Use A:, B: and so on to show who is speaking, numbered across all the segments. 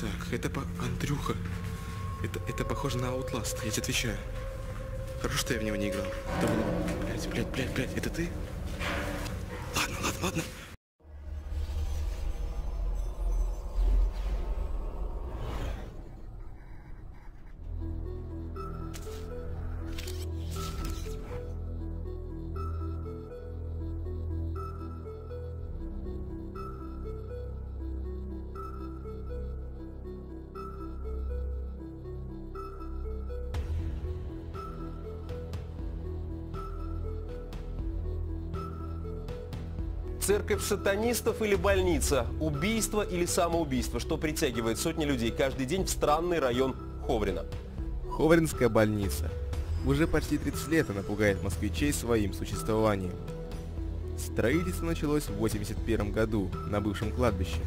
A: Так, это по... Андрюха. Это, это похоже на Outlast, я тебе отвечаю. Хорошо, что я в него не играл. Давно. Блять, блять, блять, блять, это ты? Ладно, ладно, ладно.
B: Сатанистов или больница? Убийство или самоубийство? Что притягивает сотни людей каждый день в странный район Ховрина?
A: Ховринская больница. Уже почти 30 лет она пугает москвичей своим существованием. Строительство началось в 81 году на бывшем кладбище.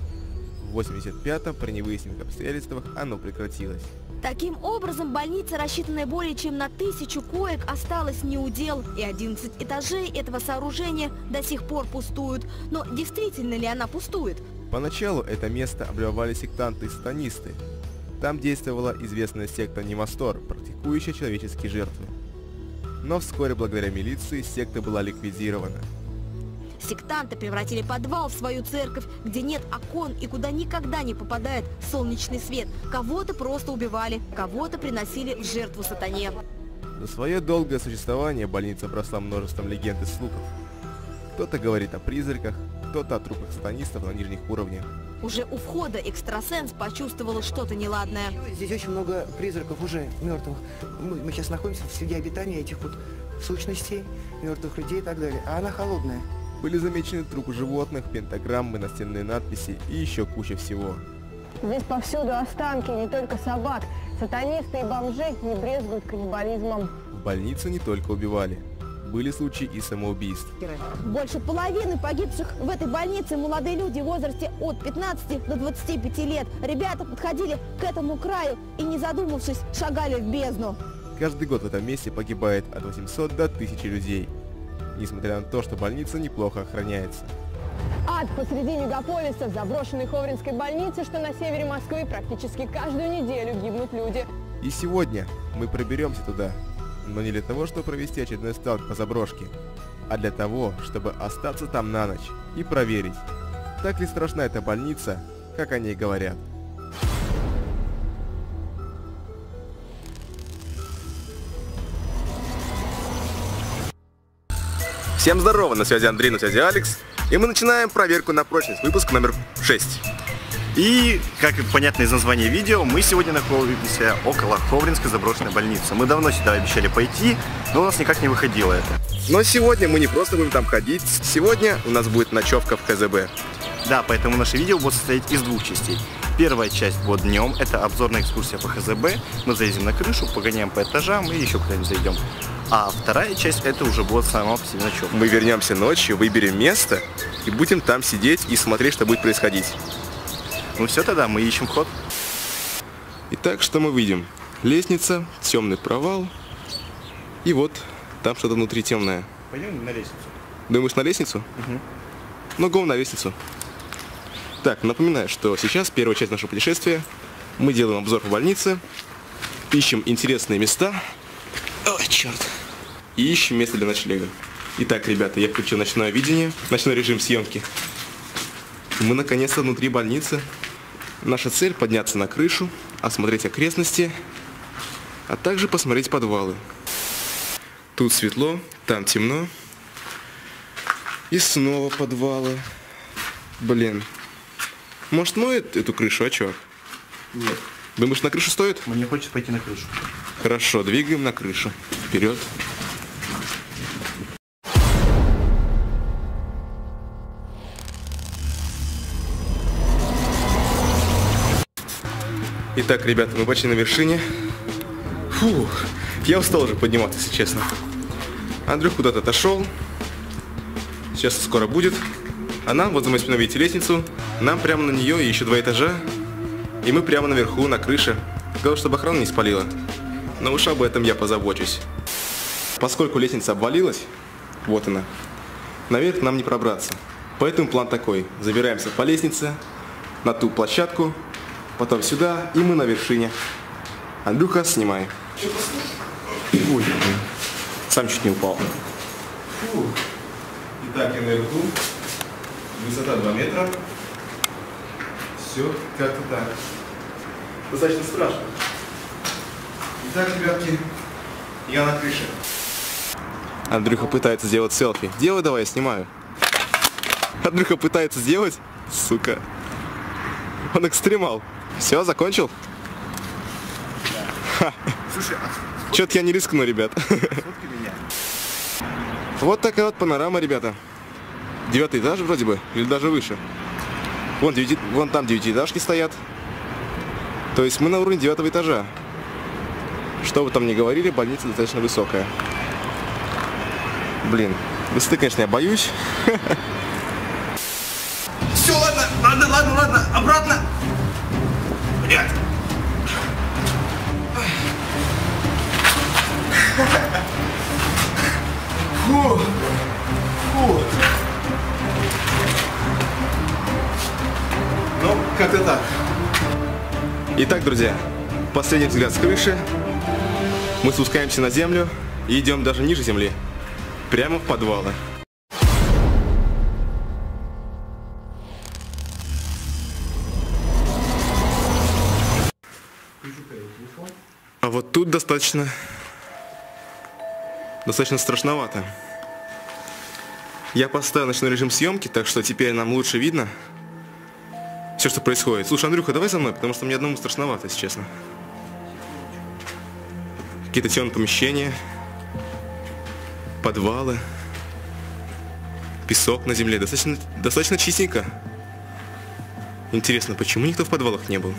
A: В 85-м при невыясненных обстоятельствах оно прекратилось.
C: Таким образом, больница, рассчитанная более чем на тысячу коек, осталась неудел, и 11 этажей этого сооружения до сих пор пустуют. Но действительно ли она пустует?
A: Поначалу это место облюбовали сектанты и сатанисты. Там действовала известная секта Немастор, практикующая человеческие жертвы. Но вскоре благодаря милиции секта была ликвидирована.
C: Сектанты превратили подвал в свою церковь, где нет окон и куда никогда не попадает солнечный свет. Кого-то просто убивали, кого-то приносили в жертву сатане.
A: За свое долгое существование больница обросла множеством легенд и слухов. Кто-то говорит о призраках, кто-то о трупах сатанистов на нижних уровнях.
C: Уже у входа экстрасенс почувствовал что-то неладное.
D: Здесь очень много призраков уже мертвых. Мы, мы сейчас находимся в среде обитания этих вот сущностей, мертвых людей и так далее. А она холодная.
A: Были замечены трупы животных, пентаграммы, настенные надписи и еще куча всего.
E: Здесь повсюду останки, не только собак. Сатанисты и бомжи не брезгуют каннибализмом.
A: В больнице не только убивали. Были случаи и самоубийств.
C: Больше половины погибших в этой больнице молодые люди в возрасте от 15 до 25 лет. Ребята подходили к этому краю и, не задумавшись, шагали в бездну.
A: Каждый год в этом месте погибает от 800 до 1000 людей несмотря на то, что больница неплохо охраняется.
E: Ад посреди мегаполиса, в заброшенной Ховринской больнице, что на севере Москвы, практически каждую неделю гибнут люди.
A: И сегодня мы проберемся туда, но не для того, чтобы провести очередной сталк по заброшке, а для того, чтобы остаться там на ночь и проверить, так ли страшна эта больница, как о ней говорят. Всем здорово, на связи Андрей, на связи Алекс. И мы начинаем проверку на прочность, выпуск номер 6.
F: И, как понятно из названия видео, мы сегодня находимся около Ховринской заброшенной больницы. Мы давно сюда обещали пойти, но у нас никак не выходило это.
A: Но сегодня мы не просто будем там ходить, сегодня у нас будет ночевка в ХЗБ.
F: Да, поэтому наше видео будет состоять из двух частей. Первая часть будет днем, это обзорная экскурсия по ХЗБ. Мы залезем на крышу, погоняем по этажам и еще куда-нибудь зайдем. А вторая часть это уже будет сама по себе ночевка.
A: Мы вернемся ночью, выберем место и будем там сидеть и смотреть, что будет происходить.
F: Ну все тогда, мы ищем ход.
A: Итак, что мы видим? Лестница, темный провал. И вот, там что-то внутри темное.
F: Пойдем на лестницу.
A: Думаешь, на лестницу?
F: Угу.
A: Ну, го на лестницу. Так, напоминаю, что сейчас первая часть нашего путешествия. Мы делаем обзор по больнице, ищем интересные места. Ой, черт. И ищем место для ночлега. Итак, ребята, я включил ночное видение, ночной режим съемки. Мы наконец-то внутри больницы. Наша цель подняться на крышу, осмотреть окрестности, а также посмотреть подвалы. Тут светло, там темно. И снова подвалы. Блин, может, моет эту крышу, а чувак?
F: Нет.
A: Думаешь, на крышу стоит?
F: Мне хочется пойти на крышу.
A: Хорошо, двигаем на крышу. Вперед. Итак, ребята, мы почти на вершине. Фу, я устал уже подниматься, если честно. Андрюх куда-то отошел. Сейчас скоро будет. А нам, вот за моей спиной видите лестницу, нам прямо на нее еще два этажа. И мы прямо наверху, на крыше. Главное, чтобы охрана не спалила. Но уж об этом я позабочусь. Поскольку лестница обвалилась, вот она, наверх нам не пробраться. Поэтому план такой. Забираемся по лестнице на ту площадку потом сюда, и мы на вершине. Андрюха, снимай. Ой, сам чуть не упал. Итак, я наверху. Высота 2 метра. Все как-то так. Достаточно страшно. Итак, ребятки, я на крыше. Андрюха пытается сделать селфи. Делай давай, я снимаю. Андрюха пытается сделать. Сука. Он экстремал. Все, закончил?
F: Слушай, а
A: Чё-то я не рискну, ребят. Вот такая вот панорама, ребята. Девятый этаж вроде бы, или даже выше. Вон, девяти... Вон там девятиэтажки стоят. То есть мы на уровне девятого этажа. Что бы там ни говорили, больница достаточно высокая. Блин, высоты, конечно, я боюсь.
F: Все, ладно, ладно, ладно, ладно, обратно. Блядь. Фу. Фу.
A: Ну, как-то так. Итак, друзья, последний взгляд с крыши. Мы спускаемся на землю и идем даже ниже земли. Прямо в подвалы. А вот тут достаточно... Достаточно страшновато. Я поставил ночной режим съемки, так что теперь нам лучше видно все, что происходит. Слушай, Андрюха, давай за мной, потому что мне одному страшновато, если честно. Какие-то темные помещения, подвалы, песок на земле. Достаточно, достаточно чистенько. Интересно, почему никто в подвалах не был?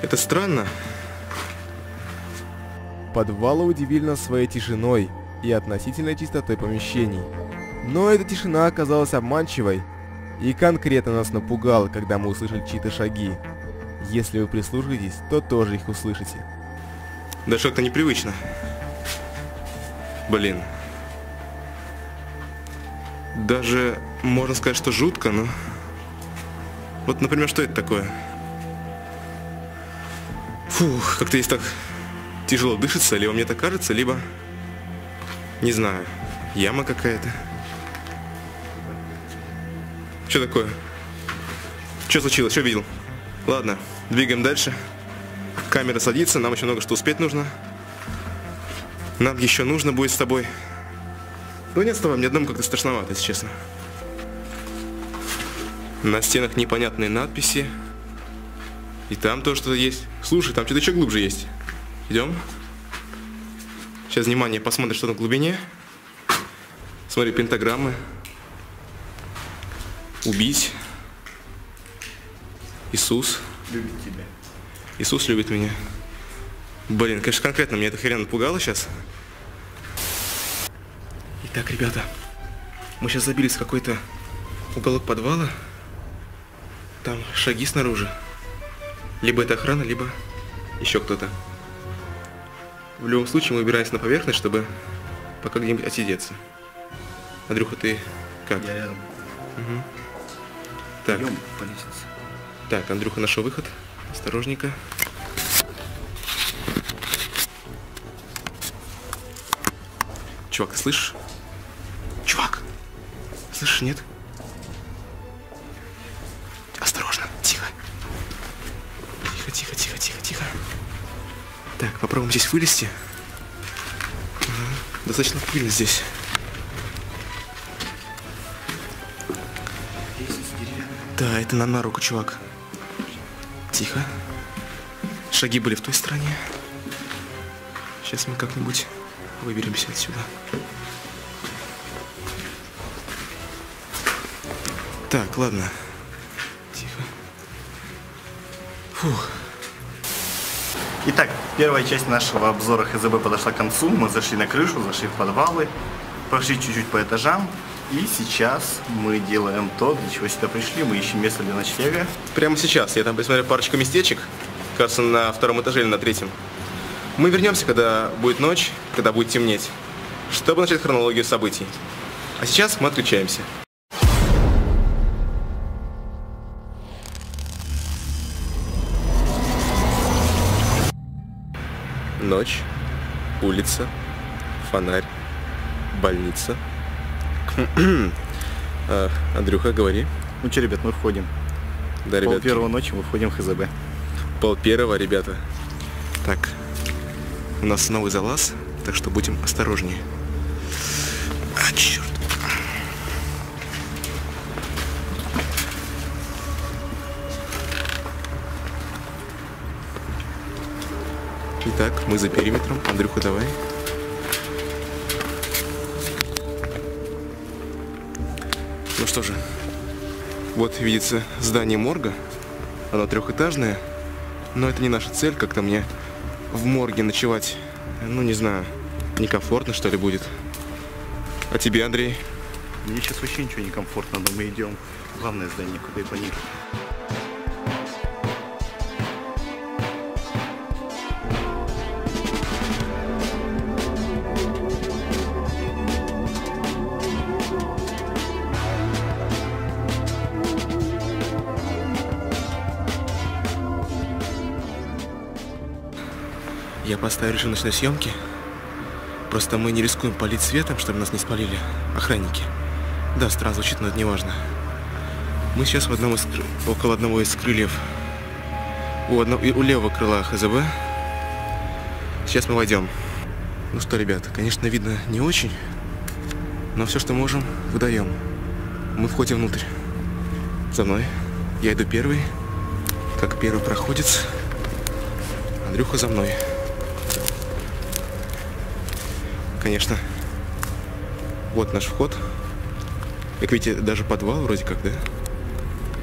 A: Это странно.
G: Подвалы удивили нас своей тишиной и относительной чистотой помещений. Но эта тишина оказалась обманчивой и конкретно нас напугала, когда мы услышали чьи-то шаги. Если вы прислушаетесь, то тоже их услышите.
A: Даже как-то непривычно. Блин. Даже можно сказать, что жутко, но... Вот, например, что это такое? Фух, как-то здесь так тяжело дышится, либо мне так кажется, либо... Не знаю, яма какая-то. Что такое? Что случилось? Что видел? Ладно, двигаем дальше. Камера садится, нам еще много что успеть нужно. Нам еще нужно будет с тобой. Ну нет с тобой, мне одному как-то страшновато, если честно. На стенах непонятные надписи. И там тоже что-то есть. Слушай, там что-то еще глубже есть. Идем. Сейчас, внимание, посмотрим, что в глубине. Смотри, пентаграммы. Убить. Иисус.
F: Любит тебя.
A: Иисус любит меня. Блин, конечно, конкретно меня эта хрень напугала сейчас. Итак, ребята, мы сейчас забились в какой-то уголок подвала. Там шаги снаружи. Либо это охрана, либо еще кто-то. В любом случае мы убираемся на поверхность, чтобы пока где-нибудь отсидеться. Андрюха, ты как?
F: Я рядом.
A: Так,
F: Идем по лестнице.
A: так, Андрюха нашел выход. Осторожненько. Чувак, ты слышишь? Чувак! Слышишь, нет? Осторожно, тихо. Тихо, тихо, тихо, тихо, тихо. Так, попробуем здесь вылезти. Ага, Достаточно пыльно здесь. Да, это нам на руку, чувак. Тихо. Шаги были в той стороне. Сейчас мы как-нибудь выберемся отсюда. Так, ладно. Тихо. Фух.
F: Итак, первая часть нашего обзора ХЗБ подошла к концу. Мы зашли на крышу, зашли в подвалы, прошли чуть-чуть по этажам. И сейчас мы делаем то, для чего сюда пришли. Мы ищем место для ночлега.
A: Прямо сейчас. Я там посмотрел парочку местечек. Кажется, на втором этаже или на третьем. Мы вернемся, когда будет ночь, когда будет темнеть, чтобы начать хронологию событий. А сейчас мы отключаемся. Ночь, улица, фонарь, больница – а, Андрюха, говори.
F: Ну что, ребят, мы входим.
A: Да,
F: Пол
A: ребят.
F: первого ночи мы входим в ХЗБ.
A: Пол первого, ребята. Так, у нас новый залаз, так что будем осторожнее. А, черт. Итак, мы за периметром. Андрюха, давай. Что же, вот видится здание морга. Оно трехэтажное. Но это не наша цель, как-то мне в морге ночевать, ну не знаю, некомфортно что ли будет. А тебе, Андрей?
F: Мне сейчас вообще ничего не комфортно, но мы идем в главное здание, куда и планируем.
A: Я поставил режим ночной съемки. Просто мы не рискуем полить светом, чтобы нас не спалили охранники. Да, странно звучит, но это не важно. Мы сейчас в одном из, около одного из крыльев. У, одного, у левого крыла ХЗБ. Сейчас мы войдем. Ну что, ребят, конечно, видно не очень, но все, что можем, выдаем. Мы входим внутрь. За мной. Я иду первый. Как первый проходец. Андрюха за мной. Конечно. Вот наш вход. Как видите, даже подвал вроде как, да?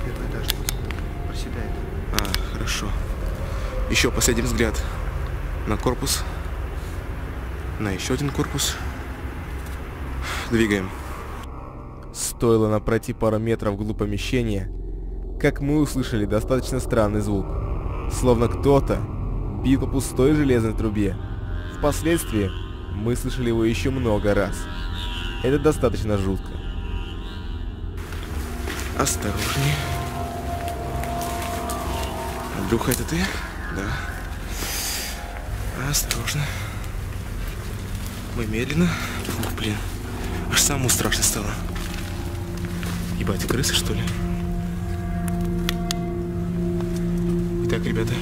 F: Первый этаж проседает.
A: А, хорошо. Еще последний взгляд на корпус. На еще один корпус. Двигаем.
G: Стоило нам пройти пару метров вглубь помещения, как мы услышали достаточно странный звук. Словно кто-то бил по пустой железной трубе. Впоследствии мы слышали его еще много раз. Это достаточно жутко.
A: Осторожнее. Андрюха, это ты? Да. Осторожно. Мы медленно. Фух, блин. Аж самому страшно стало. Ебать, крысы, что ли? Итак, ребята.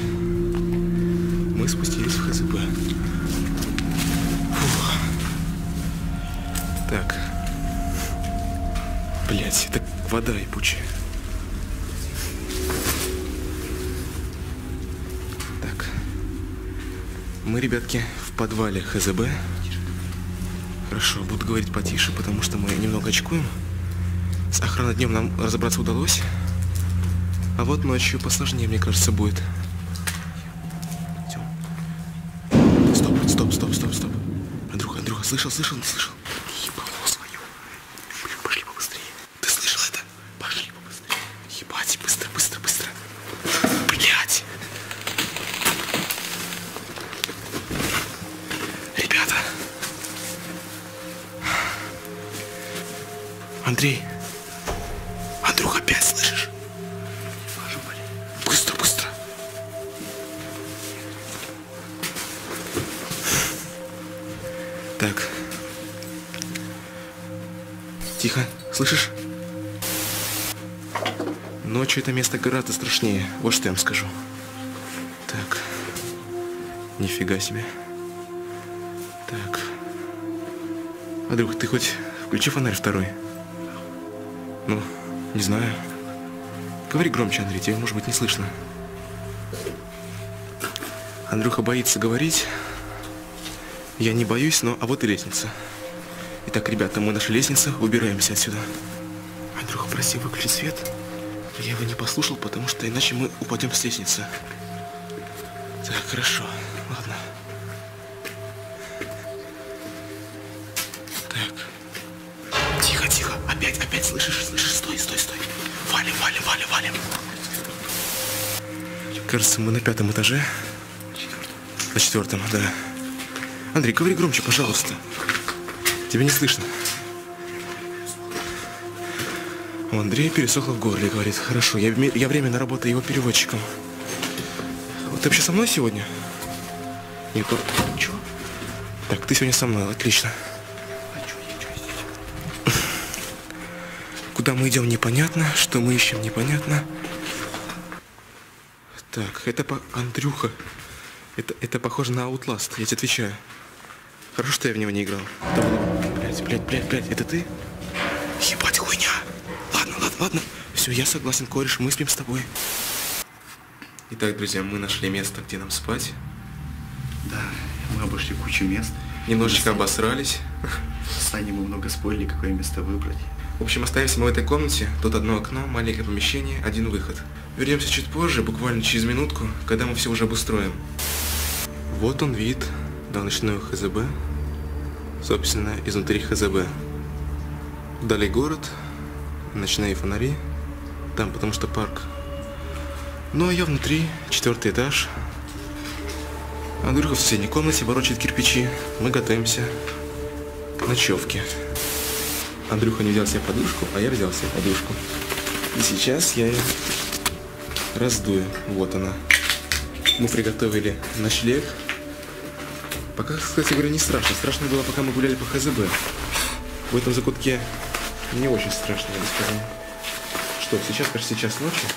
A: Мы спустились в ХЗБ. Так. Блять, это вода ебучая. Так. Мы, ребятки, в подвале ХЗБ. Хорошо, буду говорить потише, потому что мы немного очкуем. С охраной днем нам разобраться удалось. А вот ночью посложнее, мне кажется, будет. Стоп, стоп, стоп, стоп, стоп. Андрюха, Андрюха, слышал, слышал, слышал? Так. Тихо, слышишь? Ночью это место гораздо страшнее. Вот что я вам скажу. Так. Нифига себе. Так. Андрюх, ты хоть включи фонарь второй. Ну, не знаю. Говори громче, Андрей, тебя, может быть, не слышно. Андрюха боится говорить. Я не боюсь, но... А вот и лестница. Итак, ребята, мы нашли лестницу, выбираемся отсюда. Андрюха, прости, выключи свет. Я его не послушал, потому что иначе мы упадем с лестницы. Так, хорошо. Ладно. Так. Тихо, тихо. Опять, опять слышишь, слышишь? Стой, стой, стой. Валим, валим, валим, валим. Кажется, мы на пятом этаже. На четвертом, да. Андрей, говори громче, пожалуйста. Тебя не слышно. У Андрея пересохло в горле, говорит. Хорошо, я, я временно работаю его переводчиком. Вот ты вообще со мной сегодня? Не то. Чё? Так, ты сегодня со мной, отлично. Куда мы идем, непонятно. Что мы ищем, непонятно. Так, это по... Андрюха. Это, это похоже на Outlast, я тебе отвечаю. Хорошо, что я в него не играл. Давай. Блядь, блядь, блядь, блядь, это ты? Ебать, хуйня. Ладно, ладно, ладно. Все, я согласен, кореш, мы спим с тобой. Итак, друзья, мы нашли место, где нам спать.
F: Да, мы обошли кучу мест.
A: Немножечко обосрались.
F: С Саней мы много спорили, какое место выбрать.
A: В общем, оставимся мы в этой комнате. Тут одно окно, маленькое помещение, один выход. Вернемся чуть позже, буквально через минутку, когда мы все уже обустроим. Вот он вид ночную ХЗБ. Собственно, изнутри ХЗБ. Далее город, ночные фонари. Там, потому что парк. Ну, а я внутри, четвертый этаж. Андрюха в соседней комнате ворочает кирпичи. Мы готовимся к ночевке. Андрюха не взял себе подушку, а я взял себе подушку. И сейчас я ее раздую. Вот она. Мы приготовили ночлег. Пока, кстати говоря, не страшно. Страшно было, пока мы гуляли по ХЗБ. В этом закутке не очень страшно, я бы сказал. Что, сейчас, кажется, сейчас ночи.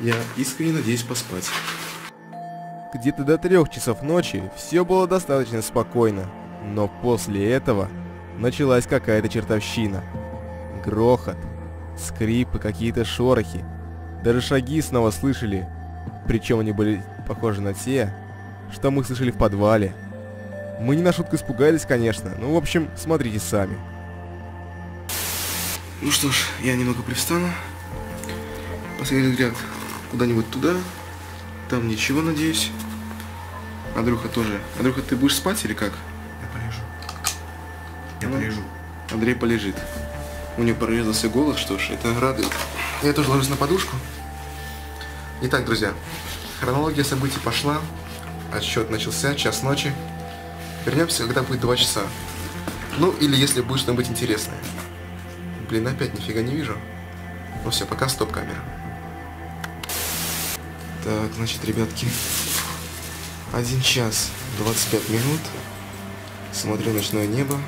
A: Я искренне надеюсь поспать.
G: Где-то до трех часов ночи все было достаточно спокойно, но после этого началась какая-то чертовщина. Грохот, скрип и какие-то шорохи. Даже шаги снова слышали, причем они были похожи на те, что мы слышали в подвале. Мы не на шутку испугались, конечно, ну в общем, смотрите сами.
A: Ну что ж, я немного привстану. Последний взгляд куда-нибудь туда. Там ничего, надеюсь. Андрюха тоже. Андрюха, ты будешь спать или как?
F: Я полежу. Я
A: Ну.
F: полежу.
A: Андрей полежит. У него прорезался голос, что ж, это радует. Я тоже ложусь на подушку. Итак, друзья, хронология событий пошла. Отсчет начался, час ночи. Вернемся, когда будет два часа. Ну, или если будет что-нибудь интересное. Блин, опять нифига не вижу. Ну все, пока стоп-камера. Так, значит, ребятки, один час 25 минут. Смотрю ночное небо.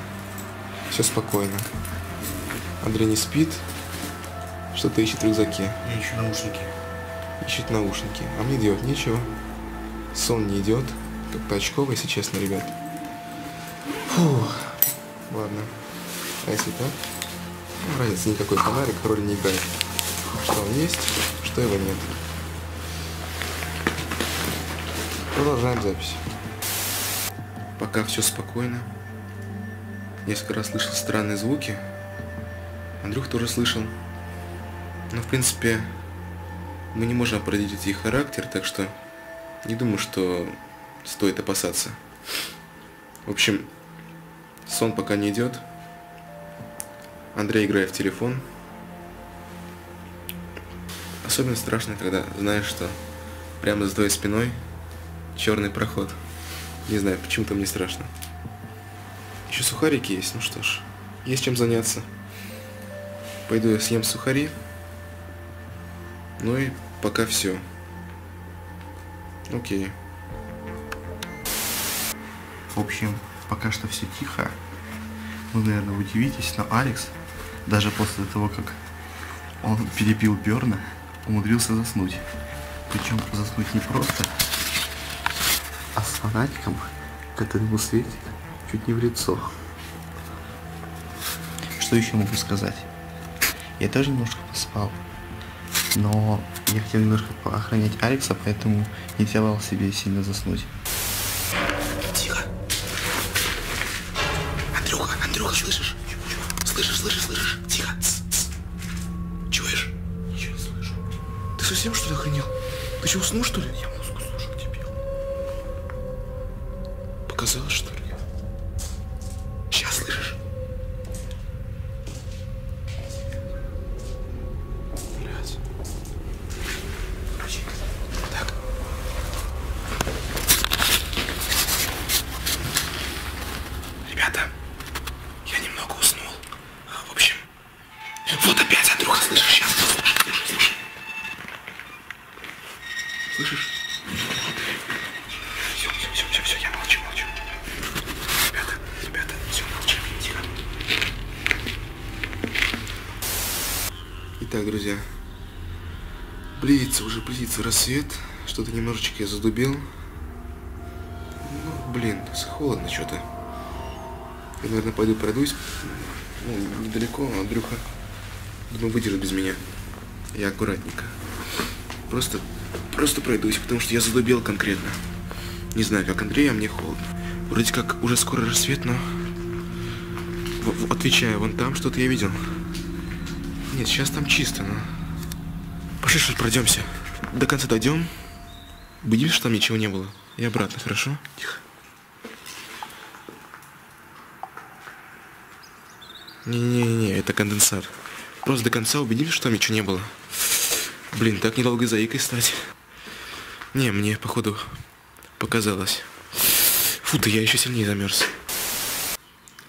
A: Все спокойно. Андрей не спит. Что-то ищет в рюкзаке.
F: Я ищу наушники.
A: Ищет наушники. А мне делать нечего. Сон не идет. Как-то очково, если честно, ребят. Фу. Ладно. А если так? Ну, разницы никакой фонарик роли не играет. Что он есть, что его нет. Продолжаем запись. Пока все спокойно. Несколько раз слышал странные звуки. Андрюх тоже слышал. Но, в принципе, мы не можем определить их характер, так что не думаю, что стоит опасаться. В общем, сон пока не идет. Андрей играет в телефон. Особенно страшно, когда знаешь, что прямо за твоей спиной черный проход. Не знаю, почему-то мне страшно. Еще сухарики есть, ну что ж, есть чем заняться. Пойду я съем сухари. Ну и пока все. Окей.
F: В общем, пока что все тихо. Вы, наверное, удивитесь, но Алекс, даже после того, как он перепил Берна, умудрился заснуть. Причем заснуть не просто, а с фонариком, который ему светит чуть не в лицо. Что еще могу сказать? Я тоже немножко поспал. Но я хотел немножко поохранять Алекса, поэтому не давал себе сильно заснуть.
A: Тихо. Андрюха, Андрюха, слышишь? Слышишь, слышишь, слышишь? Тихо. Чуешь? Ничего не слышу. Ты совсем что ли охренел? Ты что, уснул что ли? Я музыку слушаю, дебил. Показалось что ли? Слышишь? Все, все, все, все, я молчу, молчу. Ребята, ребята, все, молчим, тихо. Итак, друзья, близится уже, близится рассвет. Что-то немножечко я задубел. Ну, блин, холодно что-то. Я, наверное, пойду пройдусь. Ну, недалеко, а Андрюха, думаю, выдержит без меня. Я аккуратненько. Просто, просто пройдусь, потому что я задубел конкретно. Не знаю, как Андрей, а мне холодно. Вроде как уже скоро рассвет, но... В- в- отвечаю, вон там что-то я видел. Нет, сейчас там чисто, но... Пошли, что пройдемся. До конца дойдем. Убедились, что там ничего не было. И обратно, хорошо? Тихо. Не-не-не, это конденсат. Просто до конца убедились, что там ничего не было. Блин, так недолго заикой стать. Не, мне, походу, показалось. Фу, да я еще сильнее замерз.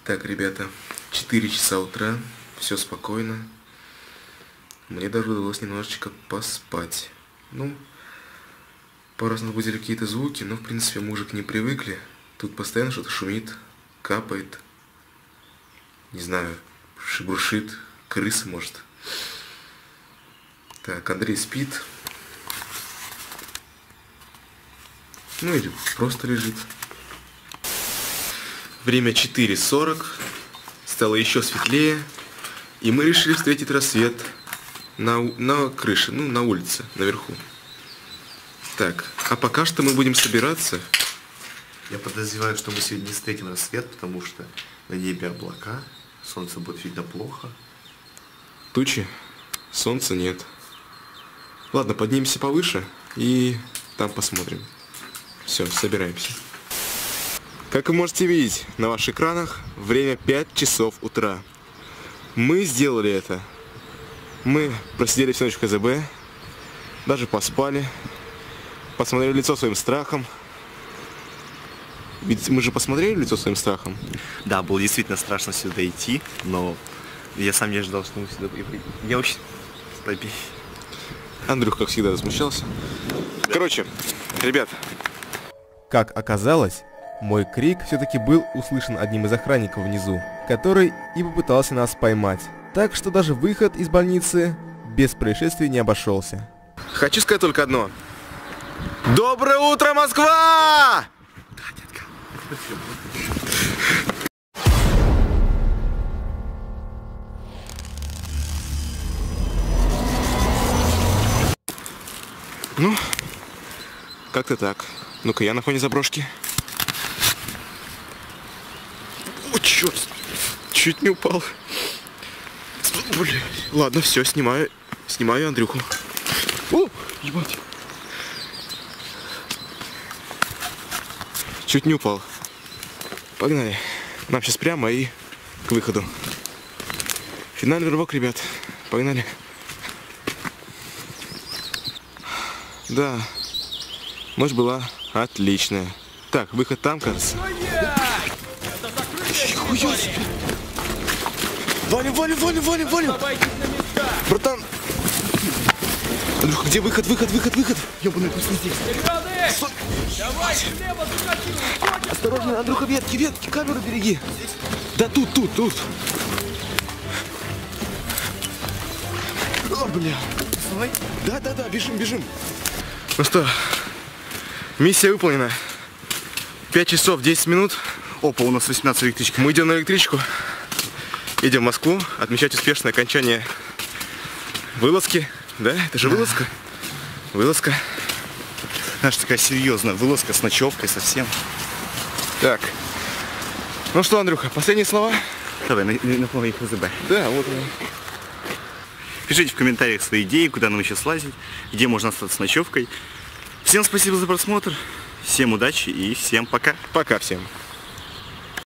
A: Так, ребята, 4 часа утра, все спокойно. Мне даже удалось немножечко поспать. Ну, пару раз будили какие-то звуки, но в принципе мы уже к ним привыкли. Тут постоянно что-то шумит, капает. Не знаю, шебуршит, крысы может. Так, Андрей спит. Ну или просто лежит. Время 4.40. Стало еще светлее. И мы решили встретить рассвет на, на крыше, ну, на улице, наверху. Так, а пока что мы будем собираться.
F: Я подозреваю, что мы сегодня не встретим рассвет, потому что на небе облака, солнце будет видно плохо.
A: Тучи, солнца нет. Ладно, поднимемся повыше и там посмотрим. Все, собираемся. Как вы можете видеть на ваших экранах, время 5 часов утра. Мы сделали это. Мы просидели всю ночь в КЗБ, даже поспали, посмотрели лицо своим страхом. Ведь мы же посмотрели лицо своим страхом.
F: Да, было действительно страшно сюда идти, но я сам не ожидал, что мы сюда. Я очень слабее.
A: Андрюх, как всегда, засмущался. Короче, ребят,
G: Как оказалось, мой крик все-таки был услышан одним из охранников внизу, который и попытался нас поймать. Так что даже выход из больницы без происшествий не обошелся.
A: Хочу сказать только одно. Доброе утро, Москва! Ну, как-то так. Ну-ка, я на фоне заброшки. О, черт! Чуть не упал. Блин. Ладно, все, снимаю. Снимаю Андрюху. О, ебать. Чуть не упал. Погнали. Нам сейчас прямо и к выходу. Финальный рывок, ребят. Погнали. Да. Ночь была отличная. Так, выход там, кажется. Нихуя себе. Валим, валим, валим, валим, валим. Братан. Андрюха, где выход, выход, выход, выход? Ёбаный, пусть здесь. Стой. Осторожно, Андрюха, ветки, ветки, камеру береги. Да тут, тут, тут. О, бля. Да, да, да, бежим, бежим. Ну что, миссия выполнена. 5 часов 10 минут.
F: Опа, у нас 18 электричек.
A: Мы идем на электричку. Едем в Москву отмечать успешное окончание вылазки. Да, это же вылазка. Вылазка.
F: Знаешь, такая серьезная вылазка с ночевкой совсем.
A: Так. Ну что, Андрюха, последние слова?
F: Давай, на, на, на плавание ХЗБ.
A: Да, вот они.
F: Пишите в комментариях свои идеи, куда нам еще слазить, где можно остаться с ночевкой. Всем спасибо за просмотр, всем удачи и всем пока.
A: Пока всем.